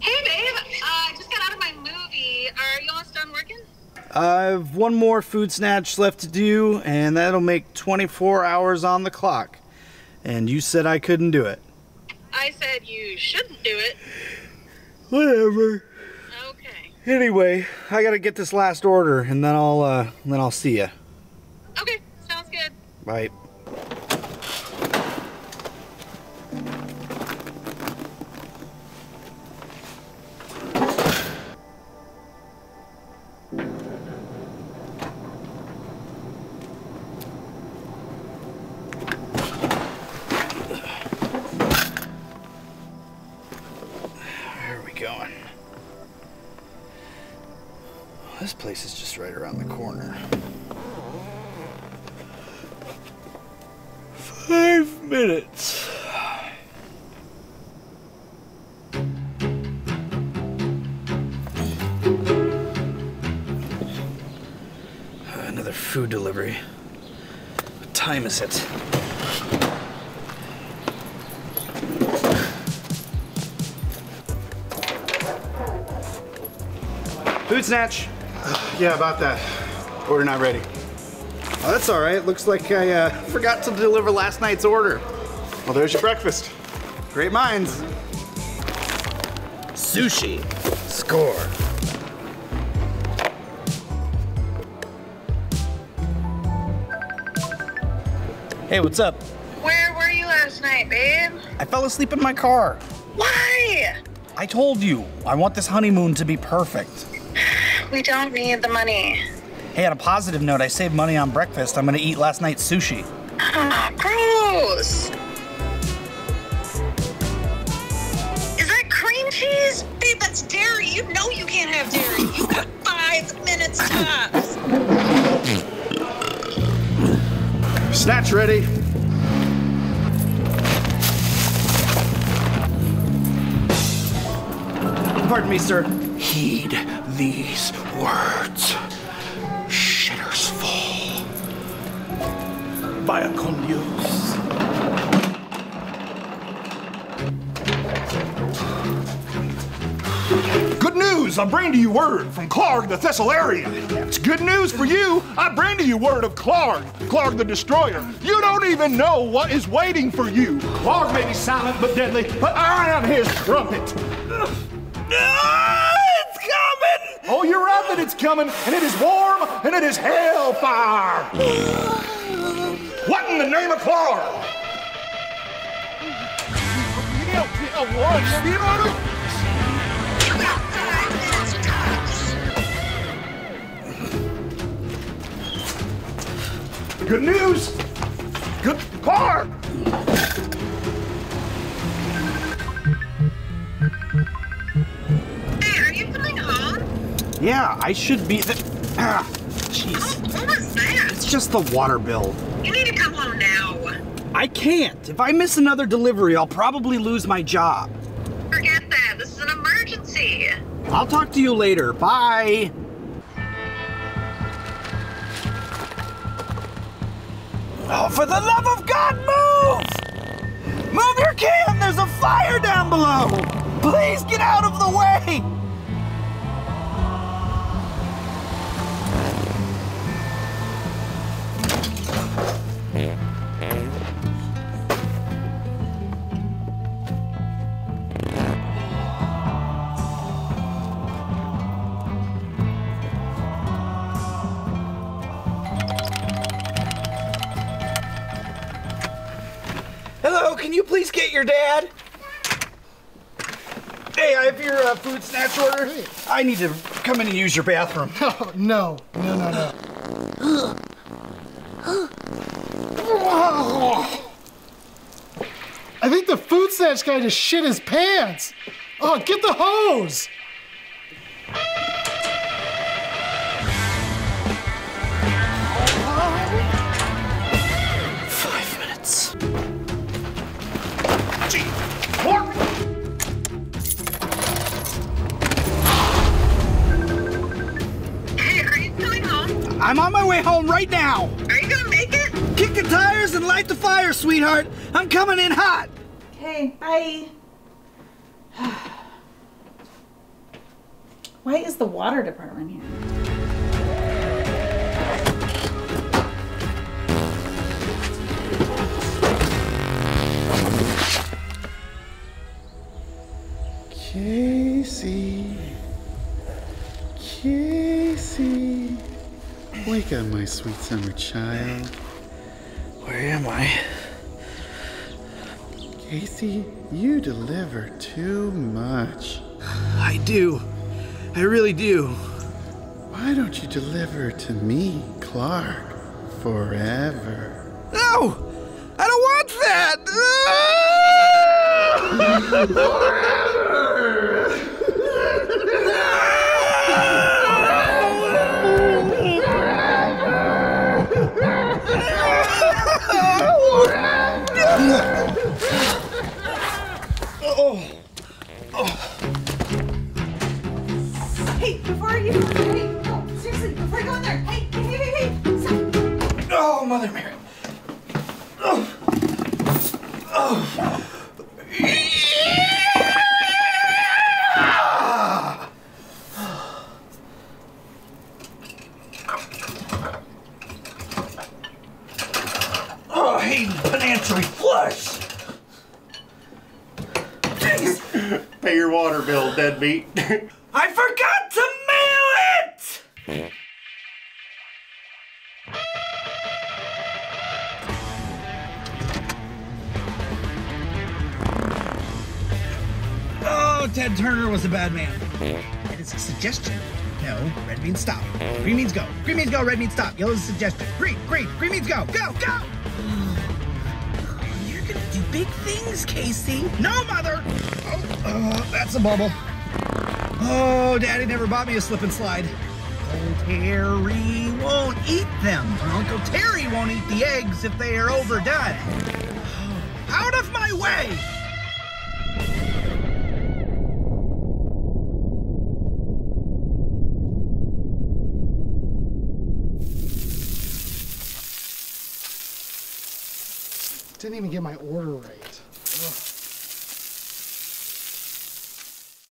Hey, babe. Uh, I just got out of my movie. Are you almost done working? I have one more food snatch left to do, and that'll make 24 hours on the clock. And you said I couldn't do it. I said you shouldn't do it. Whatever. Okay. Anyway, I gotta get this last order, and then I'll uh, then I'll see ya. Okay, sounds good. Bye. This place is just right around the corner. Five minutes. Another food delivery. What time is it? Food snatch. Yeah, about that. Order not ready. Oh, that's all right. Looks like I uh, forgot to deliver last night's order. Well, there's your breakfast. Great minds. Sushi. Score. Hey, what's up? Where were you last night, babe? I fell asleep in my car. Why? I told you, I want this honeymoon to be perfect. We don't need the money. Hey, on a positive note, I saved money on breakfast. I'm gonna eat last night's sushi. Ah, gross. Is that cream cheese? Babe, that's dairy. You know you can't have dairy. You've got five minutes tops. Snatch ready. Pardon me, sir. Heed these words. Shitters fall. Con Dios. Good news! I bring to you word from Clark the Thessalarian. It's good news for you. I bring to you word of Clark, Clark the Destroyer. You don't even know what is waiting for you. Clark may be silent but deadly, but I am his trumpet. coming! Oh, you're right that it's coming, and it is warm, and it is hellfire. what in the name of Clark? Good news! Good Clark! Yeah, I should be the. Ah, jeez. What was that? It's just the water bill. You need to come home now. I can't. If I miss another delivery, I'll probably lose my job. Forget that. This is an emergency. I'll talk to you later. Bye. Oh, for the love of God, move! Move your can! There's a fire down below! Please get out of the way! Can you please get your dad? Hey, I have your uh, food snatch order. I need to come in and use your bathroom. Oh, no, no, no, no. I think the food snatch guy just shit his pants. Oh, get the hose. I'm on my way home right now. Are you gonna make it? Kick the tires and light the fire, sweetheart. I'm coming in hot. Okay, bye. Why is the water department here? Casey. Casey. Wake up, my sweet summer child. Where am I? Casey, you deliver too much. I do. I really do. Why don't you deliver to me, Clark, forever? No! I don't want that! before you. Hey, no, seriously, before you go in there. Hey, hey, hey, hey, hey. Stop. Oh, Mother Mary. Oh, Hayden Panantry flush! Pay your water bill, deadbeat. Ted Turner was a bad man. It is a suggestion. No, red means stop. Green means go. Green means go. Red means stop. Yellow is a suggestion. Green, green, green means go. Go, go! You're gonna do big things, Casey. No, mother! Oh, uh, that's a bubble. Oh, Daddy never bought me a slip and slide. Uncle Terry won't eat them. Uncle Terry won't eat the eggs if they are overdone. Out of my way! Didn't even get my order right.